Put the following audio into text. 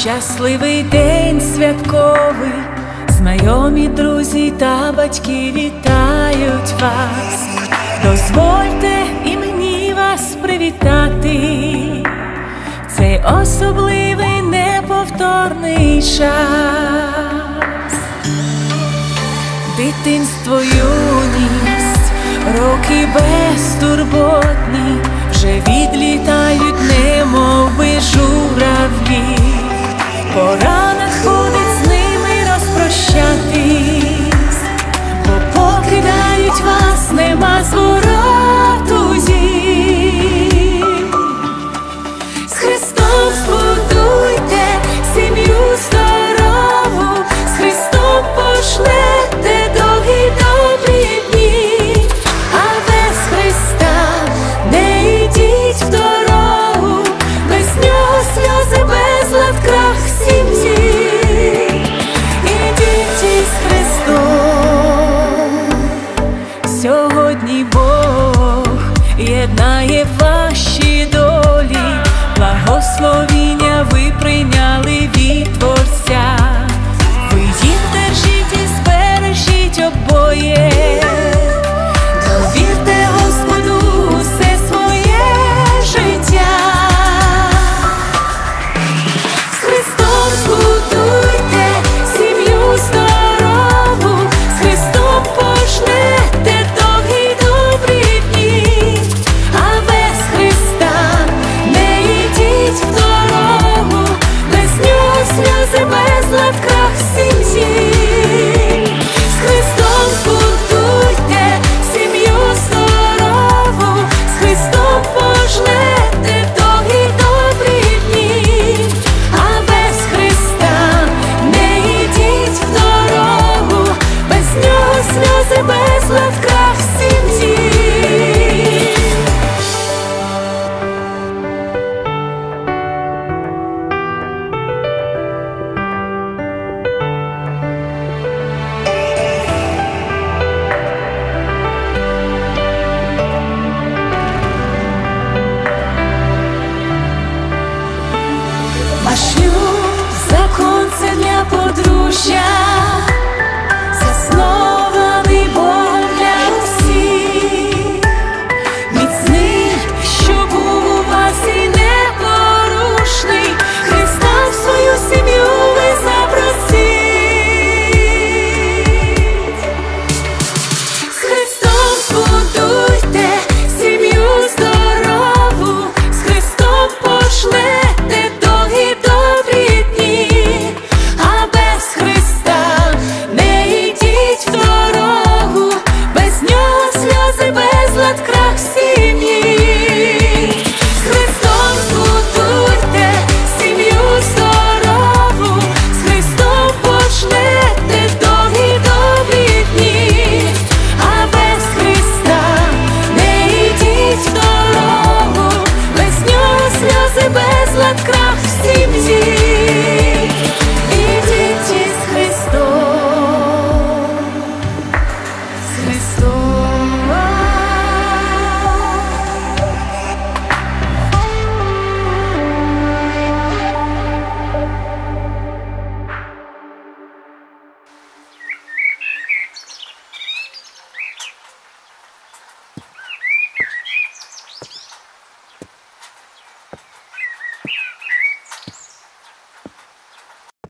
Щасливий день святковий, знайомі друзі та батьки вітають вас. Дозвольте і мені вас привітати. Цей особливий неповторний час. Дитинство юність, роки безтурботні, вже відлітають, Пора надходить з ними розпрощатись, покидають вас, нема. З Христом Сьогодні Бог єднає ваші долі, благословіння Дорогу, без сльози, безлад, сім'ї. открыть.